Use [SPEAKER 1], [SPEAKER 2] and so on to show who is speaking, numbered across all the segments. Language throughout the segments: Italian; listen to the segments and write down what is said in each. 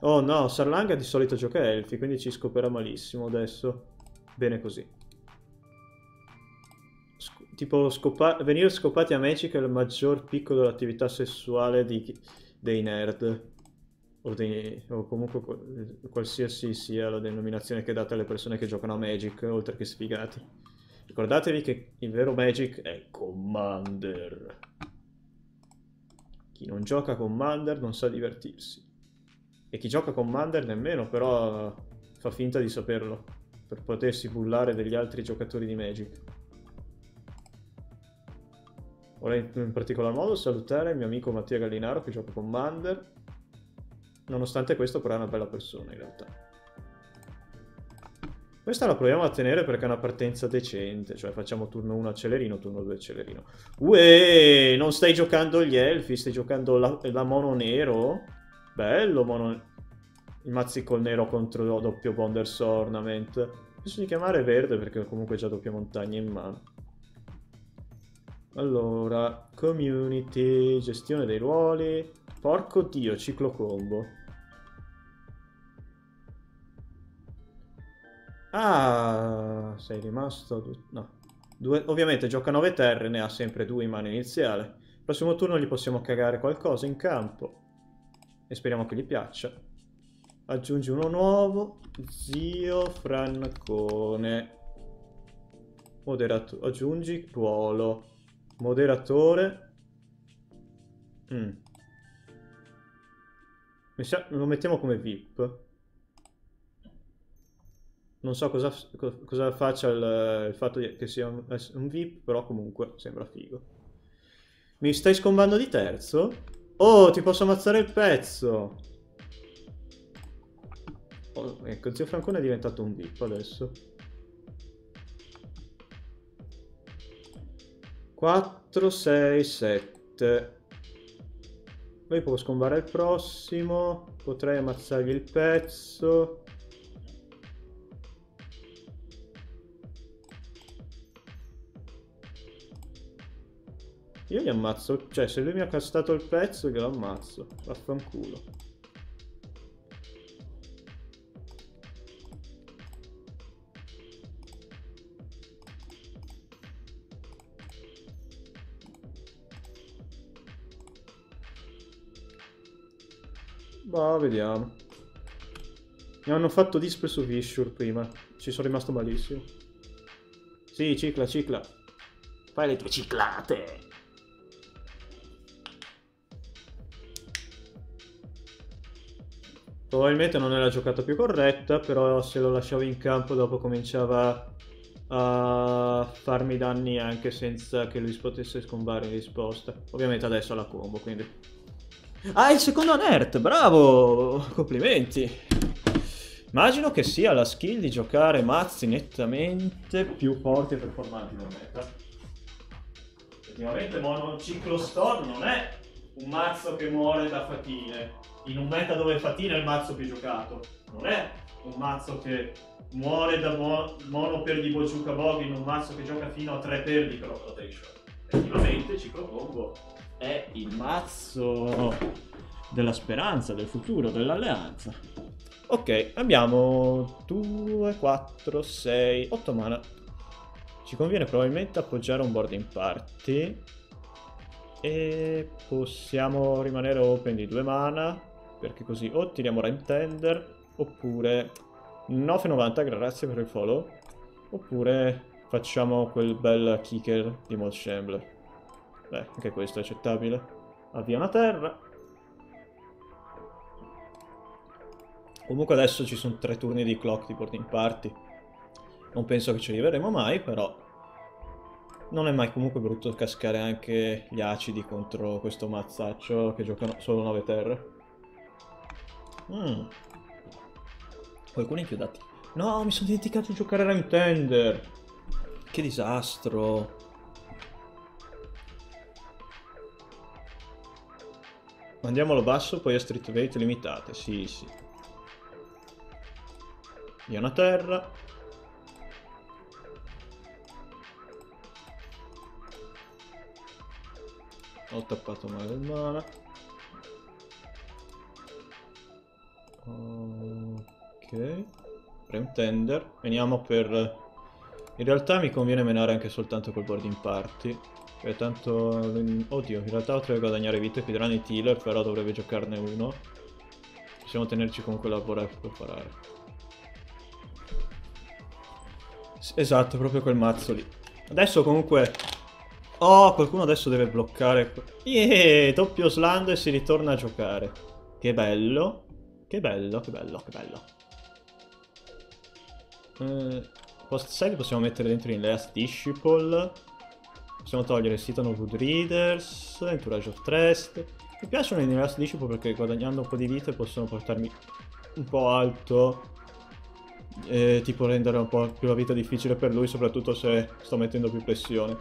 [SPEAKER 1] Oh no, Sarlanga di solito gioca Elfi, quindi ci scoperà malissimo adesso. Bene così. Sc tipo, scopa venire scopati a Magic è il maggior picco dell'attività sessuale di, dei nerd. O, dei, o, comunque qualsiasi sia la denominazione che date alle persone che giocano a Magic, oltre che sfigati. Ricordatevi che il vero Magic è Commander. Chi non gioca Commander non sa divertirsi. E chi gioca Commander nemmeno, però fa finta di saperlo. Per potersi bullare degli altri giocatori di Magic. Vorrei in particolar modo salutare il mio amico Mattia Gallinaro che gioca Commander. Nonostante questo però è una bella persona in realtà. Questa la proviamo a tenere perché è una partenza decente, cioè facciamo turno 1 accelerino, turno 2 accelerino. Uè, non stai giocando gli elfi, stai giocando la, la mono nero? Bello, mono... I mazzi col nero contro doppio Bonders Ornament. Penso di chiamare verde perché comunque già doppia montagna in mano. Allora, community, gestione dei ruoli. Porco dio, ciclo combo. Ah, sei rimasto... No. Due... Ovviamente gioca 9 terre, ne ha sempre due in mano iniziale. Prossimo turno gli possiamo cagare qualcosa in campo. E speriamo che gli piaccia. Aggiungi uno nuovo. Zio Francone. Moderatore. Aggiungi ruolo. Moderatore. Mm. Lo mettiamo come VIP. Non so cosa, cosa faccia il, il, fatto che sia un, un VIP, però comunque sembra figo. Mi stai scombando di terzo? Oh, ti posso ammazzare il pezzo! Oh, ecco, zio Francone è diventato un VIP adesso. 4, 6, 7. Poi può scombare il prossimo. Potrei ammazzargli il pezzo. Gli ammazzo, cioè se lui mi ha castato il pezzo glielo ammazzo, vaffanculo. Bah, vediamo. Mi hanno fatto dispe su Vishur prima. Ci sono rimasto malissimo. Sì, cicla, cicla. Fai le tue ciclate. Probabilmente non è la giocata più corretta, però se lo lasciavo in campo dopo cominciava a farmi danni anche senza che lui potesse scombare in risposta. Ovviamente adesso ha la combo, quindi... Ah, il secondo alert, bravo! Complimenti! Immagino che sia la skill di giocare mazzi nettamente più forti e performanti del meta. Effettivamente Mono Ciclo Storm non è un mazzo che muore da fatine in un meta dove Fatina è il mazzo più giocato. Non è un mazzo che muore da mo mono per di Bojuka Bog in un mazzo che gioca fino a 3 per di crop rotation. Effettivamente Ciclo Combo è il mazzo della speranza, del futuro, dell'alleanza. Ok, abbiamo 2, 4, 6, 8 mana. Ci conviene probabilmente appoggiare un board in party. E possiamo rimanere open di 2 mana perché così o tiriamo Rhyme Tender oppure 9,90 grazie per il follow oppure facciamo quel bel kicker di Mod beh anche questo è accettabile. Avvia una terra. Comunque adesso ci sono tre turni di clock di boarding party. Non penso che ci arriveremo mai però non è mai comunque brutto cascare anche gli acidi contro questo mazzaccio che giocano solo 9 terre Mm. Qualcuno inchiodati. No, mi sono dimenticato di giocare a Tender. Che disastro. Mandiamolo basso, poi a street rate limitate. Sì, sì. Via una terra. Ho tappato male il mana.
[SPEAKER 2] Ok. Prem tender. Veniamo per... In realtà mi conviene menare anche soltanto col boarding party. Perché tanto... Oddio, in realtà potrebbe guadagnare vite qui daranno i Tiller, però dovrebbe giocarne uno. Possiamo tenerci comunque la Boref per parare. Esatto, proprio quel mazzo lì. Adesso comunque... Oh, qualcuno adesso deve bloccare... Yeah, doppio sland e si ritorna a giocare. Che bello. Che bello, che bello, che bello. Eh, post save possiamo mettere dentro in Last Disciple. Possiamo togliere Titan of Wood Readers, Entourage of Trust. Mi piacciono i Last Disciple perché guadagnando un po' di vite possono portarmi un po' alto. E tipo rendere un po' più la vita difficile per lui, soprattutto se sto mettendo più pressione.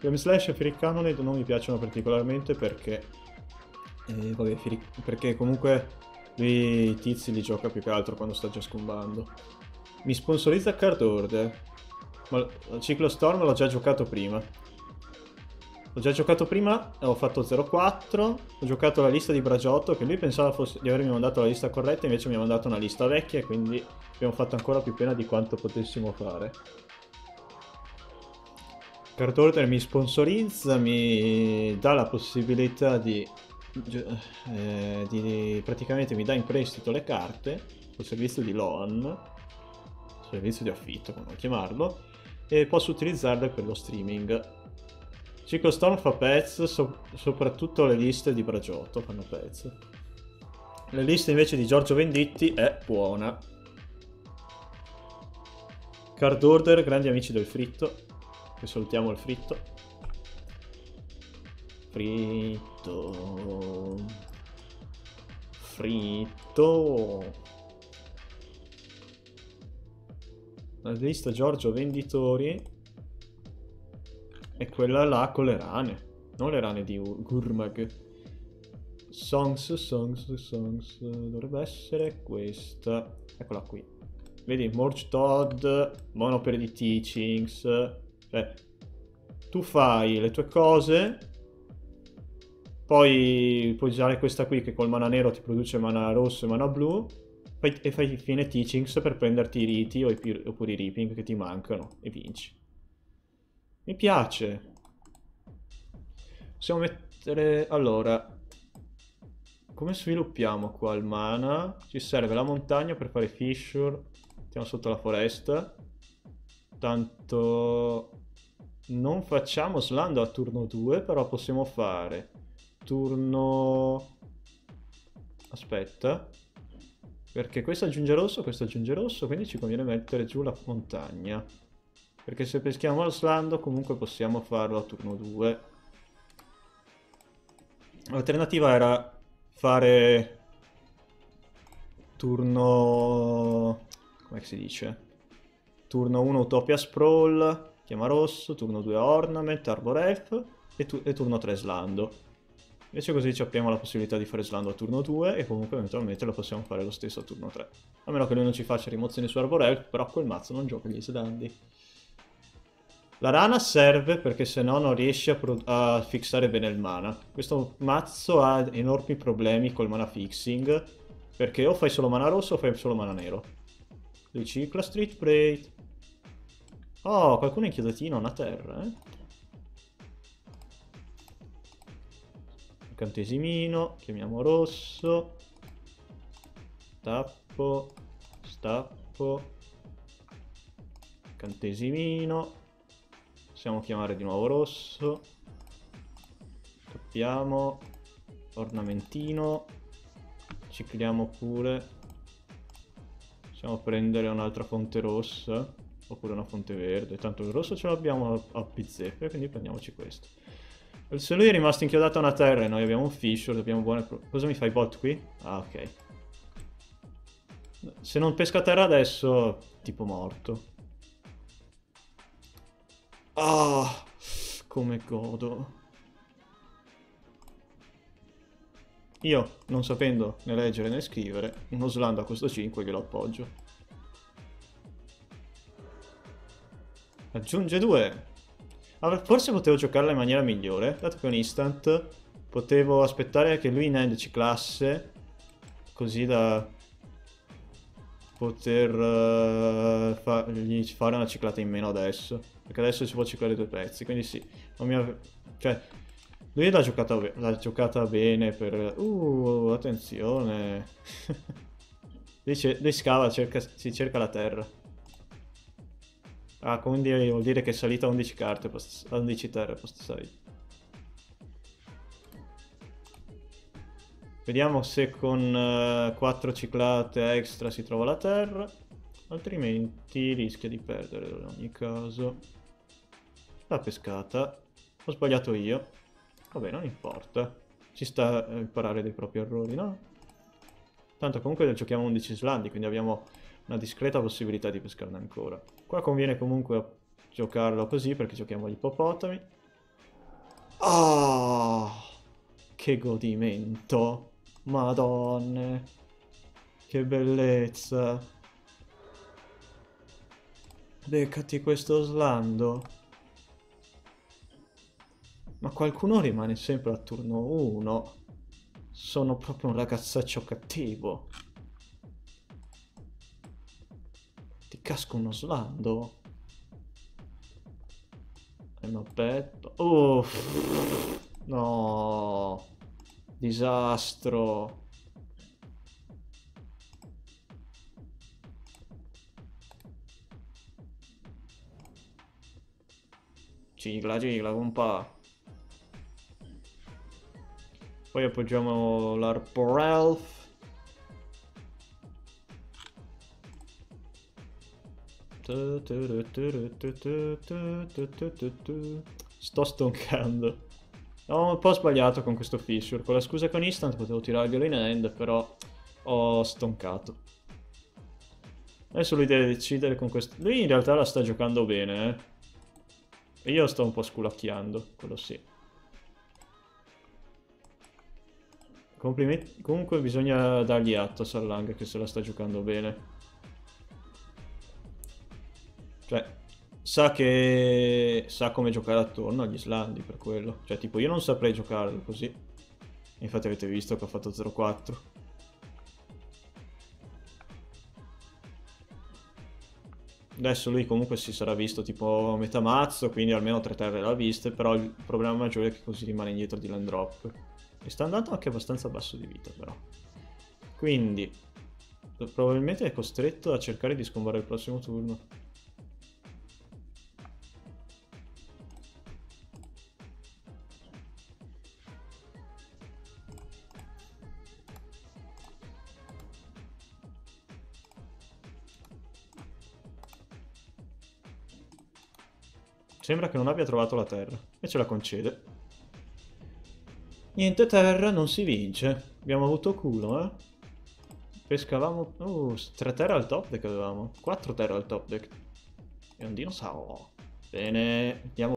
[SPEAKER 2] Game Slash e Fury Cannon non mi piacciono particolarmente perché... Eh, vabbè, perché comunque lui i tizi li gioca più che altro quando sta già scombando. Mi sponsorizza Card Order. Ma il ciclo Storm l'ho già giocato prima. L'ho già giocato prima, ho fatto 0-4, ho giocato la lista di Bragiotto che lui pensava fosse, di avermi mandato la lista corretta, invece mi ha mandato una lista vecchia e quindi abbiamo fatto ancora più pena di quanto potessimo fare. Card Order mi sponsorizza, mi dà la possibilità di eh, di, praticamente mi dà in prestito le carte col servizio di loan, servizio di affitto come chiamarlo, e posso utilizzarle per lo streaming. Ciclo Storm fa pets, so, soprattutto le liste di Bragiotto fanno pets. Le liste invece di Giorgio Venditti è buona. Card Order, grandi amici del fritto, che salutiamo il fritto. Fritto. Fritto. La lista Giorgio venditori è quella là con le rane. Non le rane di Gurmag. Songs, songs, songs. Dovrebbe essere questa. Eccola qui. Vedi, Morge Todd, Monopere di Teachings. Cioè, tu fai le tue cose poi puoi usare questa qui che col mana nero ti produce mana rosso e mana blu. E fai fine teachings per prenderti i riti i, oppure i reaping che ti mancano e vinci. Mi piace. Possiamo mettere... Allora... Come sviluppiamo qua il mana? Ci serve la montagna per fare fissure. Mettiamo sotto la foresta. Tanto... Non facciamo slando a turno 2, però possiamo fare turno... Aspetta. Perché questo aggiunge rosso, questo aggiunge rosso, quindi ci conviene mettere giù la montagna. Perché se peschiamo lo slando comunque possiamo farlo a turno 2. L'alternativa era fare turno... come si dice? Turno 1 Utopia Sprawl, chiama rosso, turno 2 Ornament, Arbor F e, tu e turno 3 Slando. Invece così abbiamo la possibilità di fare Slando a turno 2 e comunque eventualmente lo possiamo fare lo stesso a turno 3. A meno che lui non ci faccia rimozioni su Arbor però quel mazzo non gioca gli Slandi. La rana serve perché se no non riesce a, a, fissare bene il mana. Questo mazzo ha enormi problemi col mana fixing, perché o fai solo mana rosso o fai solo mana nero. Ricicla Street Braid. Oh, qualcuno è inchiodatino, una terra, eh? Incantesimino, chiamiamo rosso, stappo, stappo, incantesimino, possiamo chiamare di nuovo rosso, tappiamo, ornamentino, cicliamo pure, possiamo prendere un'altra fonte rossa, oppure una fonte verde, tanto il rosso ce l'abbiamo a, a quindi prendiamoci questo. Se lui è rimasto inchiodato a una terra e noi abbiamo un fissure, abbiamo buone... Cosa mi fai bot qui? Ah, ok. Se non pesca terra adesso, tipo morto. Ah, come godo. Io, non sapendo né leggere né scrivere, uno slando a questo 5 glielo appoggio. Aggiunge 2. Forse potevo giocarla in maniera migliore, dato che è un instant. Potevo aspettare che lui in end ciclasse, così da... poter uh, fargli fare una ciclata in meno adesso. Perché adesso si può ciclare due pezzi, quindi sì. Non mi ave... Cioè, lui l'ha giocata, l'ha giocata bene per... Uh, attenzione. lui, lui, scava, cerca, si cerca la terra. Ah, quindi vuol dire che è salita a 11 carte, post, 11 terre post side. Vediamo se con uh, eh, 4 ciclate extra si trova la terra. Altrimenti rischia di perdere in ogni caso. La pescata. Ho sbagliato io. Vabbè, non importa. Ci sta a imparare dei propri errori, no? Tanto comunque giochiamo 11 slandi, quindi abbiamo una discreta possibilità di pescarne ancora. Qua conviene comunque giocarlo così perché giochiamo gli ippopotami. Ah! Oh, che godimento! Madonne. Che bellezza. Beccati questo slando. Ma qualcuno rimane sempre a turno 1. Sono proprio un ragazzaccio cattivo. Casco uno slando. E mi petto. Uff. No. Disastro. Cicla, cicla, compa. Poi appoggiamo l'Arporelf. Sto stoncando. Ho un po' sbagliato con questo Fissure. Con la scusa con Instant potevo tirarglielo in end, però ho stoncato. Adesso lui deve decidere con questo... Lui in realtà la sta giocando bene, eh. E io sto un po' sculacchiando, quello sì. Complimenti. Comunque bisogna dargli atto a Sarlang che se la sta giocando bene. Cioè, sa che sa come giocare attorno agli Islandi per quello. Cioè, tipo, io non saprei giocarlo così. Infatti avete visto che ho fatto 0-4. Adesso lui comunque si sarà visto tipo metà mazzo, quindi almeno 3 terre l'ha viste, però il problema maggiore è che così rimane indietro di land drop. E sta andando anche abbastanza basso di vita però. Quindi, probabilmente è costretto a cercare di scombare il prossimo turno. Sembra che non abbia trovato la terra e ce la concede. Niente terra, non si vince. Abbiamo avuto culo, eh. Pescavamo... Uh, tre terre al top deck avevamo. Quattro terre al top deck. E un dinosauro. Bene, andiamo